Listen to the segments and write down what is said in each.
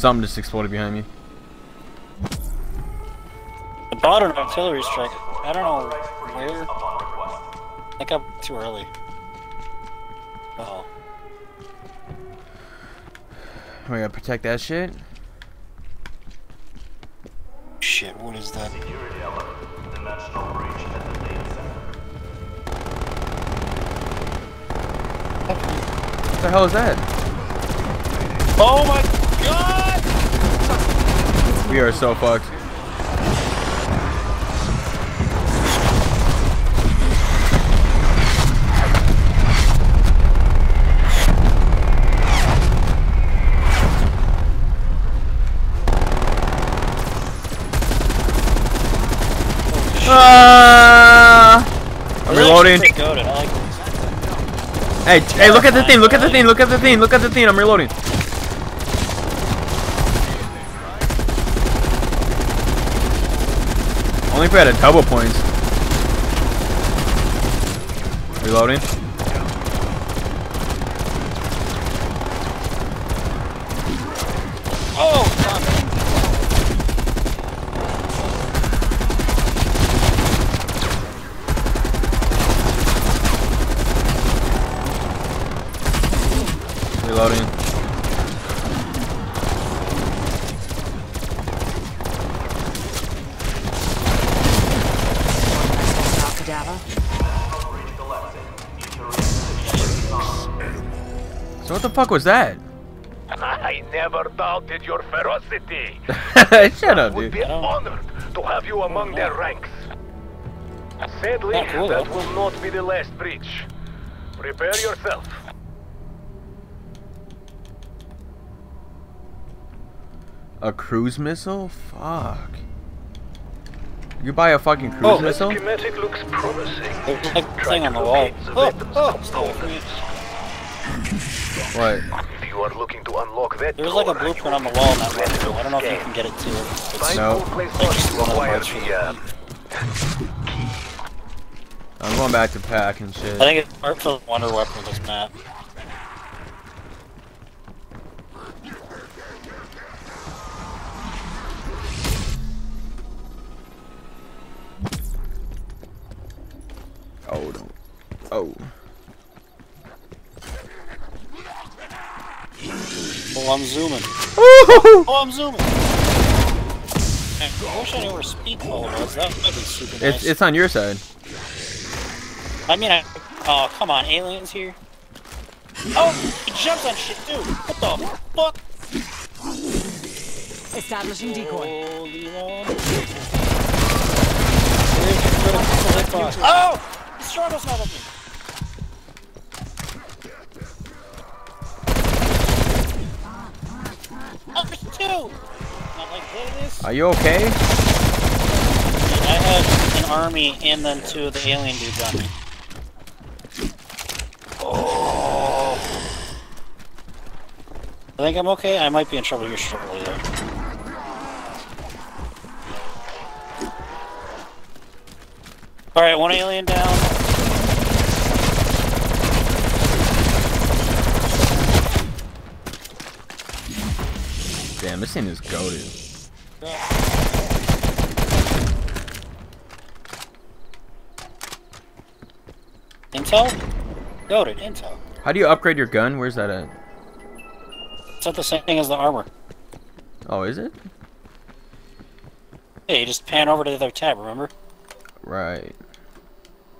Something just exploded behind me. I bought an artillery strike. I don't know where. I think I'm too early. Oh. We gotta protect that shit. Shit, what is that? What the hell is that? Oh my god! We are so fucked. Ah! I'm reloading. Pretty goated. I like Hey, hey, look at the thing, look at the thing, look at the thing, look at the thing, I'm reloading. Only if we had a double points. Reloading. Oh. Reloading. Fuck was that? I never doubted your ferocity. Shut up, Would dude. be honored to have you among their ranks. Sadly, Not cool, that will not be the last breach. Prepare yourself. A cruise missile? Fuck. You buy a fucking cruise Oh, The missile? schematic looks promising. There's like a thing on the wall. locate the Oh, victims oh, What? If you are looking to unlock that There's like a blueprint on the wall in that will room. I don't know if you can get it to it. It's No. like just one of the parts from the, uh, I'm going back to pack and shit. I think it's part for the wonder weapon of this map. Oh, I'm zooming. Oh, I'm zooming. I wish I knew where Speed Cola was. That would be super nice. It's, it's on your side. I mean, I. Oh, come on, aliens here. Oh, he jumps on shit too. What the fuck? Establishing decoy. Holy Lord. Where's your critical hit box? Oh! The struggle's not with me. Oh, there's two! Not like this. Are you okay? I had an army and then two of the alien dudes on me. Oh. I think I'm okay. I might be in trouble here shortly though. Alright, one alien down. Damn, this thing is goaded. Intel? Goaded, intel. How do you upgrade your gun? Where's that at? It's not the same thing as the armor. Oh, is it? Yeah, you just pan over to the other tab, remember? Right.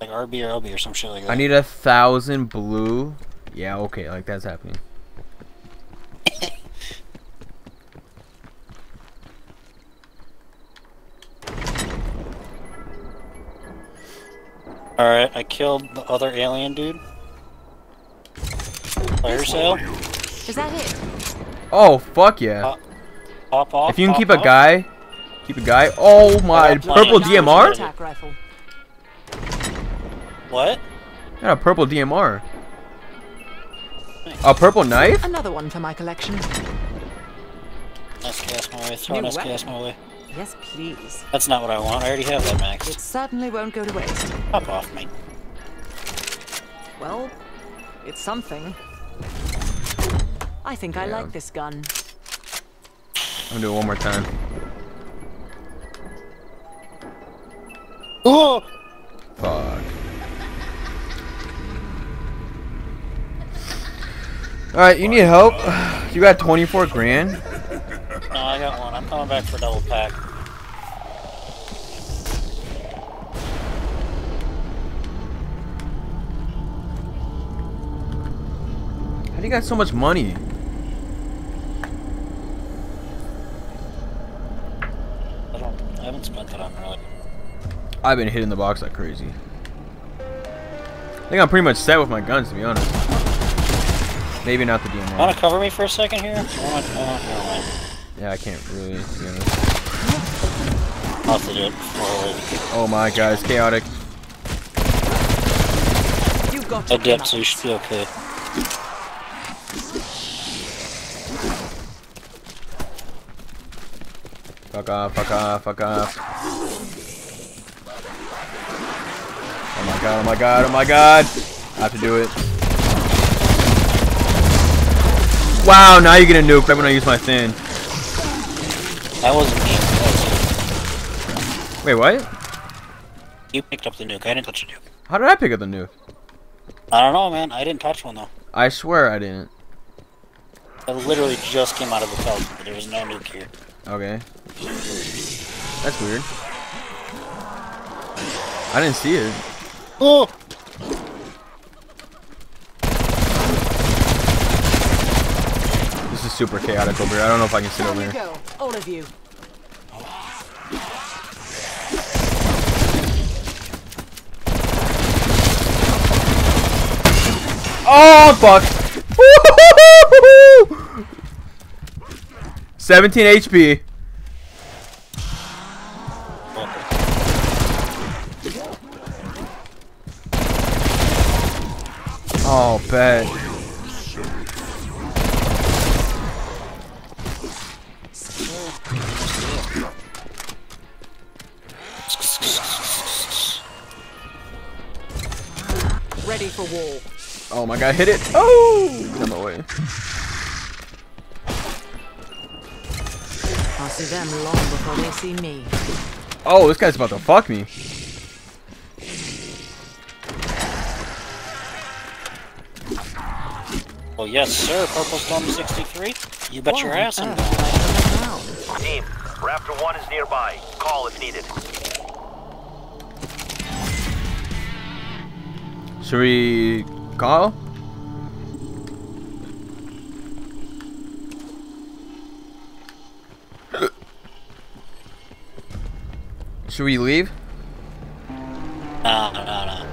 Like RB or LB or some shit like that. I need a thousand blue. Yeah, okay, like that's happening. Alright, I killed the other alien dude. Fire sale. Is that it? Oh, fuck yeah. Uh, Pop off. if you can pop keep a guy, keep a guy. Oh my, purple DMR? already. Attack rifle. What? Got a purple DMR. A purple knife? Another one for my collection. Nice gas my way. Throw New nice weapon. my way. Yes, please. That's not what I want. I already have that max. It certainly won't go to waste. Pop off, mate. Well, it's something. I think I like this gun. I'm gonna do it one more time. Oh! Fuck. Alright, you need help? You got 24 grand? No, I got one. I'm coming back for double pack. How do you got so much money? I don't. I haven't spent it on really. I've been hitting the box like crazy. I think I'm pretty much set with my guns, to be honest. Maybe not the DMR. Want to cover me for a second here? I want. Never mind. Yeah, I can't really, to be honest. I'll have to do it before I leave. Oh my god, it's chaotic. You've got I to dipped, so you should be okay. Fuck off, fuck off, fuck off. Oh my god, oh my god, oh my god! I have to do it. Wow, now you get a nuke right when I use my thin. That wasn't me. That was Wait, what? you. You picked up the nuke. I didn't touch the nuke. How did I pick up the nuke? I don't know, man. I didn't touch one though. I swear I didn't. I literally just came out of the cloud. There was no nuke here. Okay. That's weird. I didn't see it. Oh! This is super chaotic over here. I don't know if I can sit over you here. All of you. Oh fuck! 17 HP. Oh, bet. My god, hit it. Oh! Come out of my way. I'll see them long before they see me. Oh, this guy's about to fuck me. Oh yes, sir. Purple Stoner 63. You bet your ass I'm going. have I done now? Team, Raptor 1 is nearby. Call if needed. Should we call? Should we leave? No, no, no.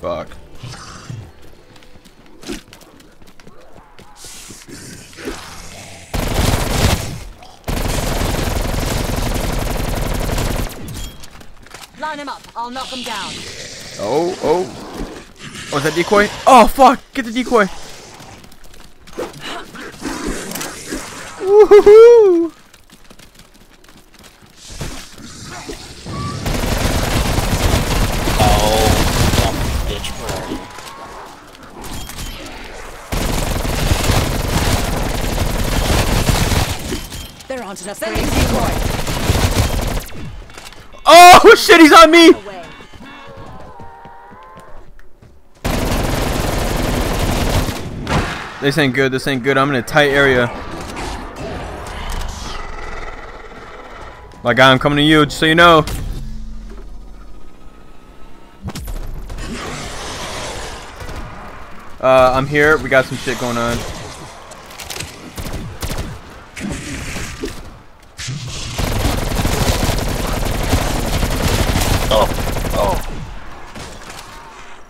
Fuck. Line him up. I'll knock him down. Oh, oh. Oh, is that decoy? Oh, fuck! Get the decoy! Oh, bitch, decoy. Oh, shit, he's on me! This ain't good, this ain't good. I'm in a tight area. My guy, I'm coming to you, just so you know. Uh, I'm here. We got some shit going on. Oh, oh.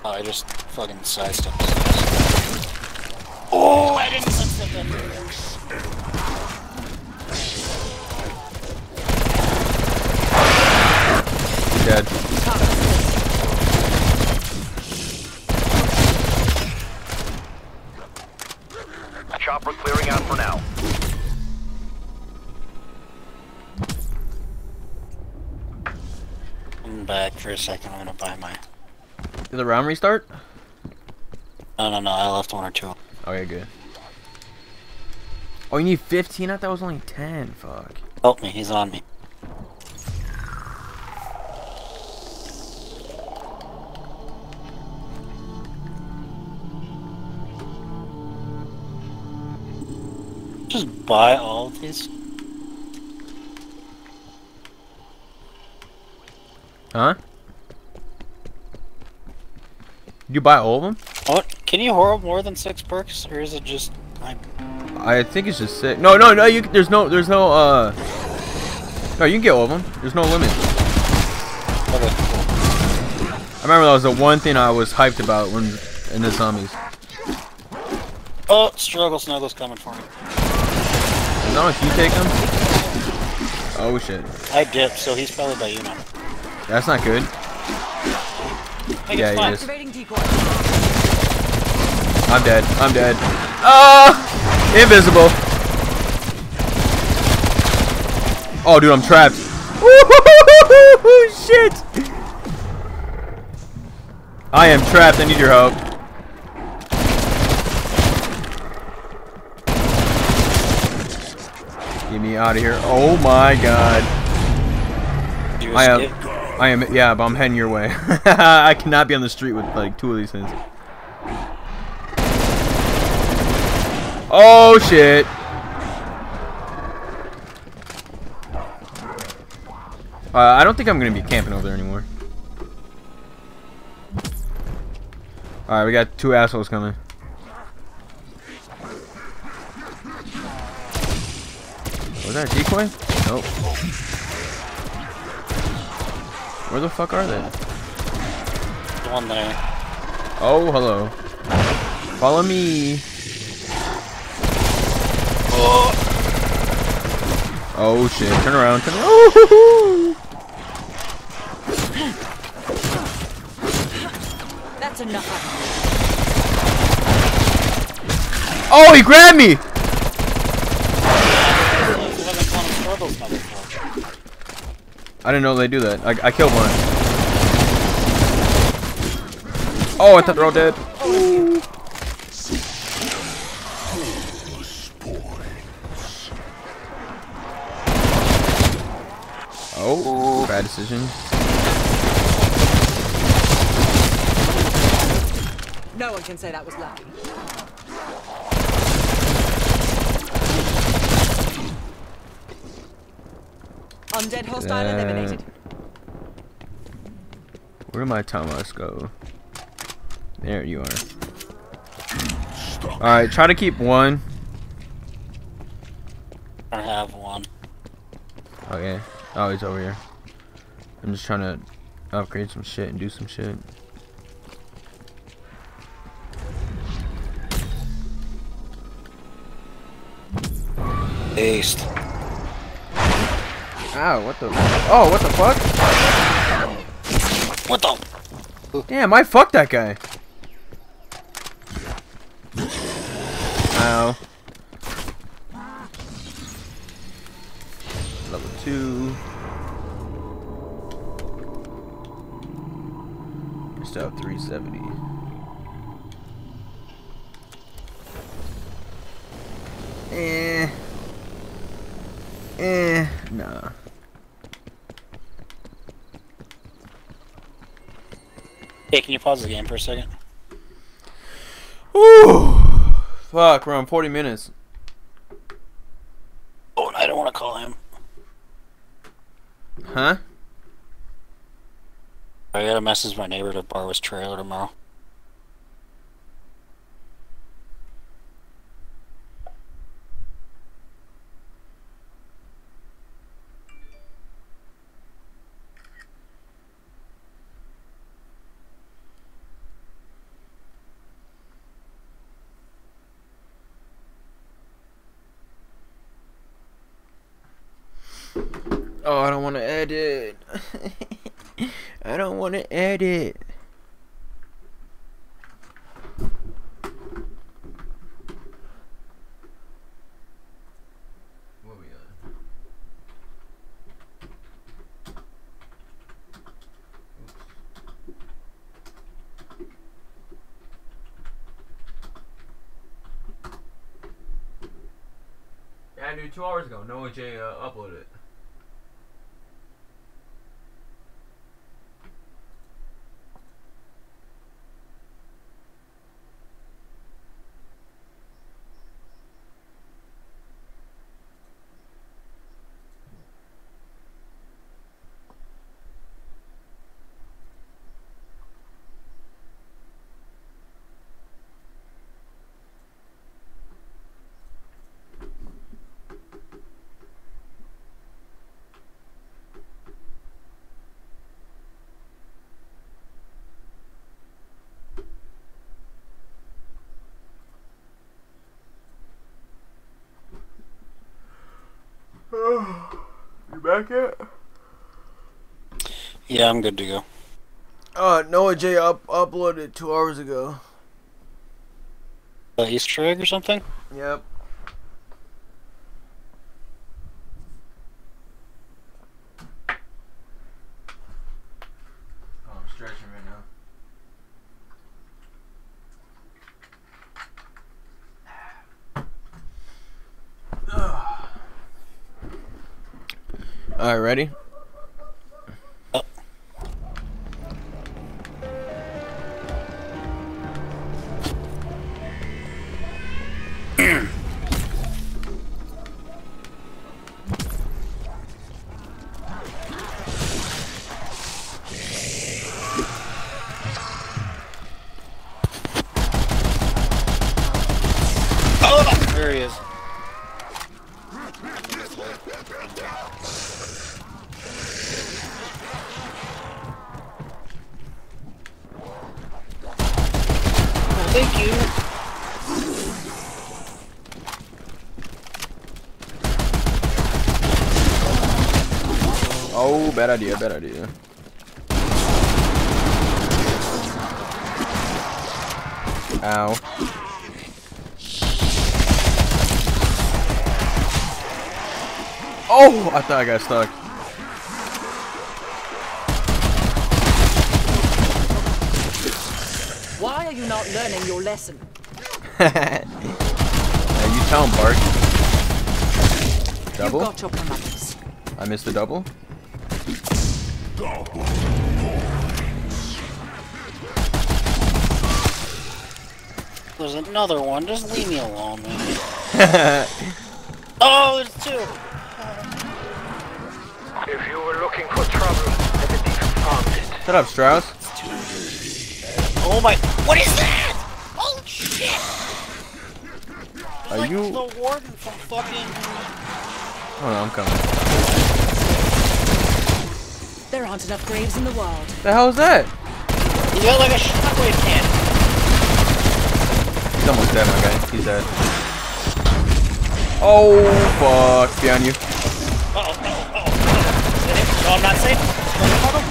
Oh, I just fucking sized sidestepped. Oh, I didn't sidestep that. Dead. Chopper clearing out for now. I'm back for a second. I'm gonna buy my. Did the round restart? No, no, no. I left one or two. Okay, good. Oh, you need 15? I thought it was only 10. Fuck. Help me, he's on me. Just buy all of these. Huh? You buy all of them? What? Can you horror more than six perks, or is it just like? I think it's just six. No, no, no. You there's no there's no uh. No, you can get all of them. There's no limit. Okay. I remember that was the one thing I was hyped about when in the zombies. Oh, struggle snuggles coming for me. Long as you take them. Oh shit, I dipped, so he's probably by you now. that's not good. Hey, Yeah, it's he is. I'm dead. I'm dead. Oh, invisible. Oh, dude, I'm trapped. Shit. I am trapped. I need your help. Get me out of here. Oh my god. I am. I am. Yeah, but I'm heading your way. I cannot be on the street with like two of these things. Oh shit. Uh, I don't think I'm gonna be camping over there anymore. Alright, we got two assholes coming. Was that a decoy? Nope. Where the fuck are they? The one there. Oh, hello. Follow me. Oh Oh shit, turn around, turn around. Oh, That's enough. oh, he grabbed me! I didn't know they do that. I, I killed one. Oh, I thought they're all dead. Oh, bad decision. No one can say that was lucky. Undead hostile eliminated. Where did my Thomas go? There you are. Alright, try to keep one. I have one. Okay. Oh, he's over here. I'm just trying to upgrade some shit and do some shit. Aced. Ow, what the? Oh, what the fuck? What the? Damn, I fucked that guy. Ow. Level two. I still have 370. Eh. Eh. Nah. Hey, can you pause the game for a second? Whew. Fuck, we're on 40 minutes. Oh, I don't want to call him. Huh? I gotta message my neighbor to borrow his trailer tomorrow. Oh, I don't want to edit. I don't want to edit. What we on? Yeah, knew two hours ago. Noah J uh, uploaded it. You back yet? Yeah, I'm good to go. Uh, Noah J up uploaded two hours ago. Uh, Easter egg or something? Yep. Oh, I'm stretching right now. All right, ready? Bad idea, bad idea. Ow. Oh, I thought I got stuck. Why are you not learning your lesson? yeah, you tell him, Bart. You Double? got your. I missed the double? There's another one. Just leave me alone, man. Oh, there's two. If you were looking for trouble, the thief found it. Shut up, Strauss. Oh my! What is that? Oh shit! Are like you- the warden from fucking? Oh no, I'm coming. There aren't enough graves in the world. The hell is that? He got like a shockwave cannon. He's almost dead, my guy. He's dead. Oh, fuck. Behind you. Uh oh, uh oh, uh oh. Did it? No, I'm not safe.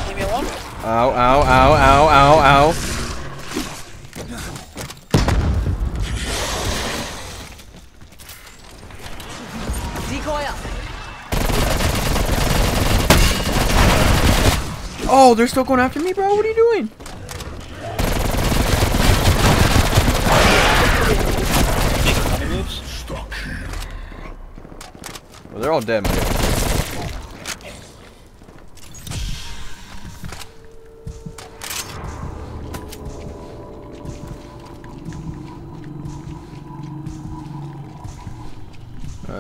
Leave me alone. Ow, ow, ow, ow, ow, ow. Oh, they're still going after me, bro. What are you doing? Well, they're all dead, man.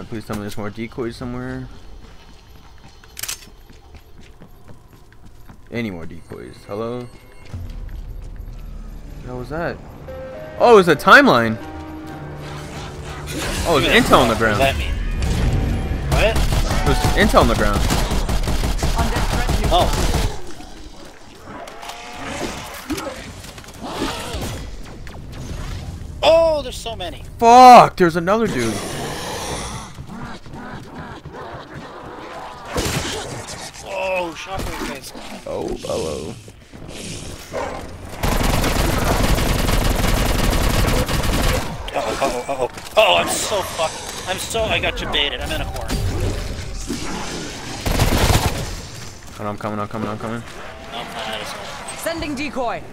please tell me there's more decoys somewhere. Any more decoys? Hello? What was that? Oh, it's a timeline. Oh, it's intel on the What does ground. that mean? What? There's intel on the ground. Under threat. new- Oh. Oh, there's so many. Fuck! There's another dude. Oh, shockwave face. Oh, hello. Uh oh, uh oh, uh oh. Oh, I'm so fucking. I'm so. I got you baited. I'm in a corner. Oh, I'm coming, I'm coming, I'm coming. No, I'm not out of sight. Sending decoy.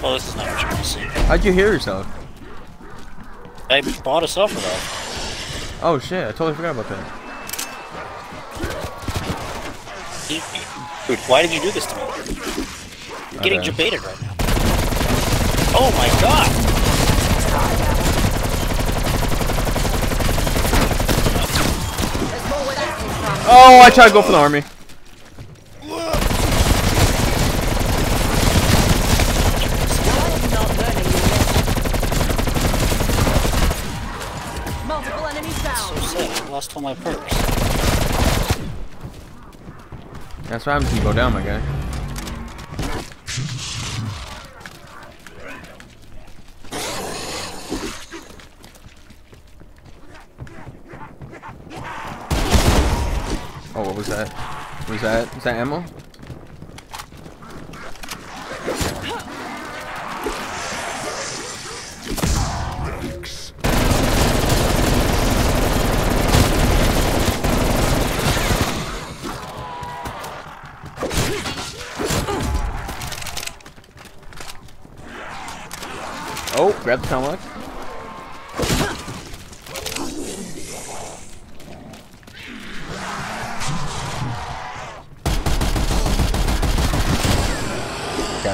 Oh, this is not what you're gonna see. How'd you hear yourself? I bought a sulfur though. Oh shit, I totally forgot about that. Dude, why did you do this to me? I'm getting bad. debated right now. Oh my god! There's more where that came from. Oh, I tried to go for the army. Why are you not learning your lesson? Multiple enemies down. sad, I lost all my perks. That's why I'm gonna go down, my guy. Oh, what was that? Was that? Is that ammo? Oh, grab the tomahawk.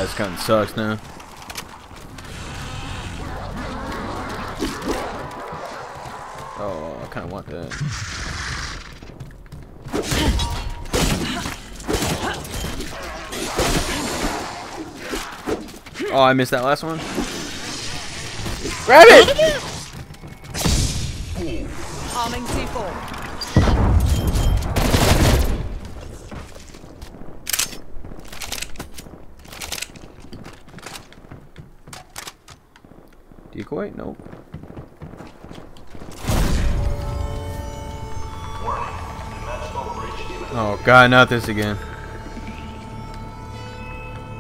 This gun sucks now. Oh, I kind of want that. Oh, I missed that last one. Grab it! Arming C4. Decoy? Nope. Oh god, not this again.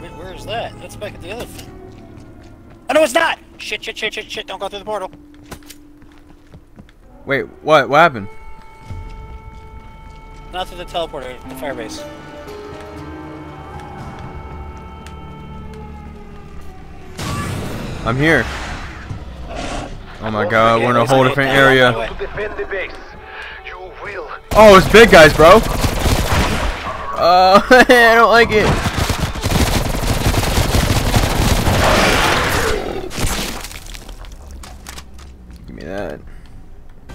Wait, where is that? That's back at the other thing. Oh no, it's not! Shit, shit, shit, shit, shit, don't go through the portal. Wait, what? What happened? Not through the teleporter, the firebase. I'm here. Oh my god, we're in a whole different area. To defend the base. You will. Oh, it's big guys, bro. Uh, I don't like it. Give me that.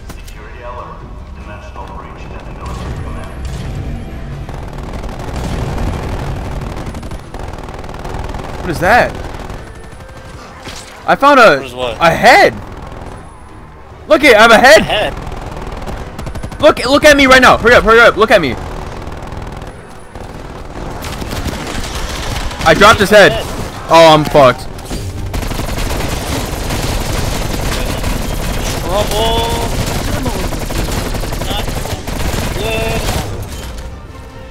Security alert. Dimensional breach at the military command. What is that? I found a what? a head. Look it, I have a head. Head. Look, look at me right now. Hurry up, hurry up. Look at me. I dropped his head. Oh, I'm fucked. Trouble. Not good.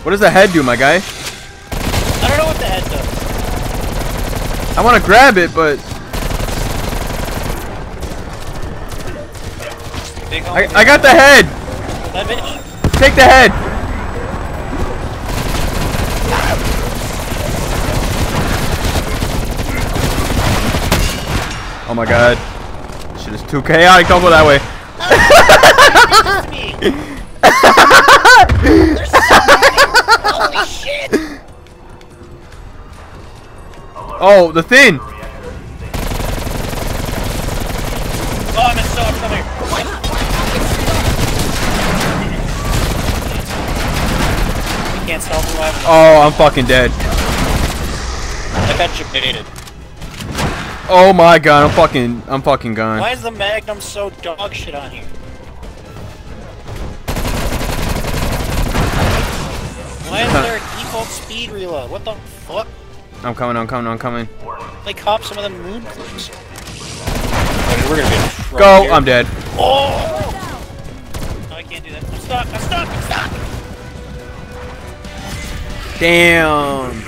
What does the head do, my guy? I don't know what the head does. I want to grab it, but Big I. I got the head. That bitch. Take the head. Oh my god. Shit is too chaotic. Don't go that way. me. There's Holy shit. Oh, the thing. Oh, I'm fucking dead. I got you baited. Oh my god, I'm fucking, I'm fucking gone. Why is the Magnum so dog shit on here? Why is there a default speed reload? What the fuck? I'm coming, I'm coming, I'm coming. They cop some of the moon clips. Okay, we're gonna be Go, here. I'm dead. Oh! No, I can't do that. I'm stuck. I'm stuck. Damn.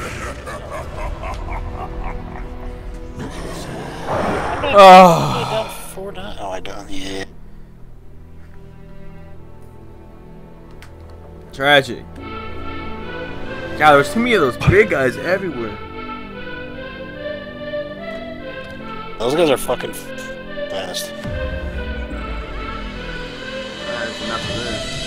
Oh, done four times. Oh, I done. Yeah. tragic. God, there's too many of those big guys everywhere. Those guys are fucking fast. Nothing.